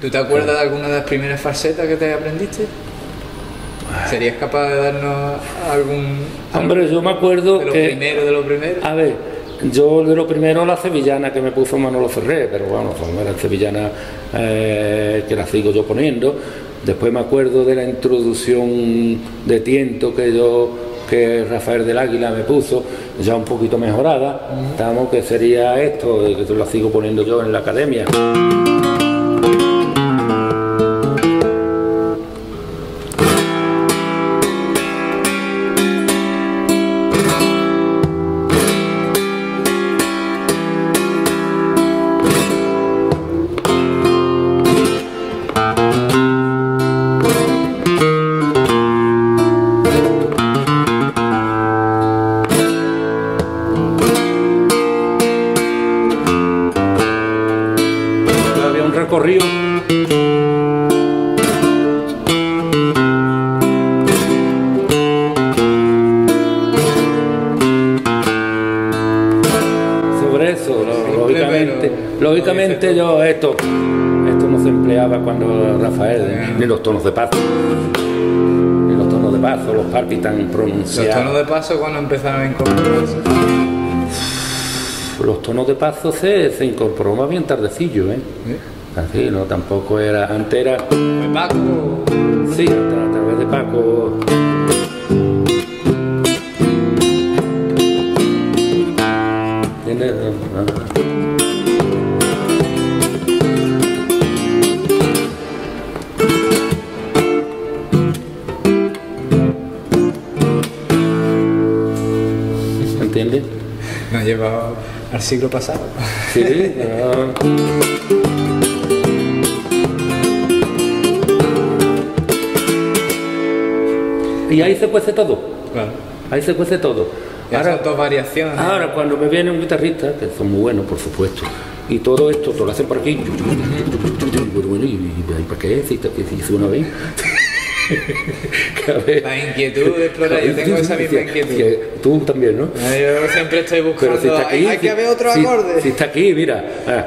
¿Tú te acuerdas de alguna de las primeras falsetas que te aprendiste? ¿Serías capaz de darnos algún... Hombre, yo me acuerdo de lo que... primero, de lo primero? A ver, yo de lo primero la sevillana que me puso Manolo Ferrer, pero bueno, la sevillana eh, que la sigo yo poniendo. Después me acuerdo de la introducción de tiento que yo que Rafael del Águila me puso, ya un poquito mejorada, estamos que sería esto, que la sigo poniendo yo en la academia. Sobre eso lo- lógicamente lógicamente yo esto esto no se empleaba cuando Rafael ni los tonos de paso ni los tonos de paso los partis tan Los pronunciados. tonos de paso cuando empezaron a incorporarse. los tonos de paso se, se incorporó más bien tardecillo ¿eh? Así no tampoco era antes era Paco. Sí, a, a través de Paco. Ah. ¿Entiendes? Nos lleva al siglo pasado. Sí, ah. Y ahí se cuece todo. Claro. Ahí se cuece todo. Ahora, son dos variaciones. ahora, cuando me viene un guitarrista, que son muy buenos, por supuesto, y todo esto, todo lo hacen por aquí. Bueno, ¿y y para qué? Si, si suena bien. Ver. La inquietud de explorar, yo tengo esa misma inquietud. Tú también, ¿no? Yo siempre estoy buscando. si aquí. hay, hay si- que haber otro acorde. Si está aquí, mira. ah.